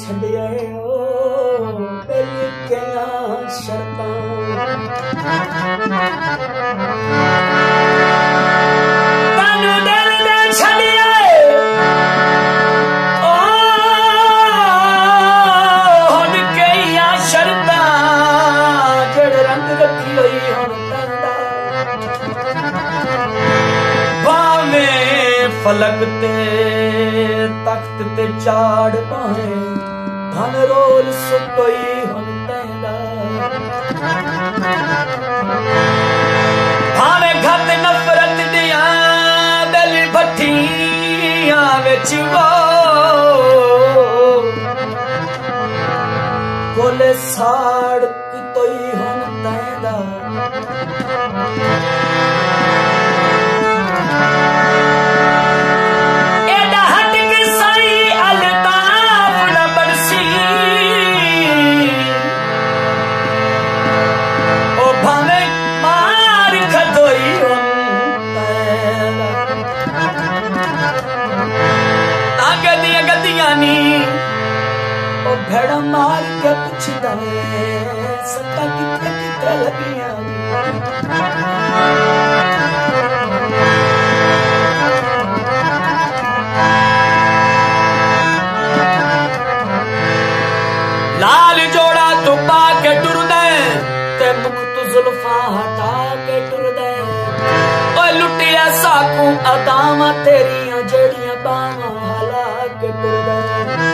ਛੱਡਿਆ ਓ ਮੇਰੀ ਕਿਆ ਸ਼ਰਤਾਂ ਤਨ ਦਿਲ ਫਲਕ ਤੇ, ਤਖਤ ਤੇ ਚਾੜ ਪਾਏ ਧਨ ਰੋਲ ਸੁਕਈ ਹੁਣ ਤੈਂਦਾ ਭਾਵੇਂ ਘੱਟ ਨਫ਼ਰਤ ਦੀਆਂ ਦਿਲ ਭੱਠੀਆਂ ਵਿੱਚ ਵੋ, ਕੋਲੇ ਸਾੜ ਭੜਾ ਮਾਰ ਕੇ ਪੁੱਛਦਾ ਏ ਸੱਤਾ ਕਿੱਥੇ ਕਿੱਥੇ ਲੱਗੀਆਂ? ਲਾਲ ਜੋੜਾ ਤੋਂ ਪਾ ਕੇ ਟੁਰਦਾ ਤੇ ਮੁਖ ਤੋਂ ਜ਼ੁਲਫਾਂ ਹਟਾ ਕੇ ਟੁਰਦਾ ਓਏ ਲੁੱਟਿਆ ਸਾਕੂ ਅਦਾਵਾਂ ਤੇਰੀਆਂ, ਜਿਹੜੀਆਂ ਬਾਹਾਂ ਲਾ ਕੇ ਟੁਰਦਾ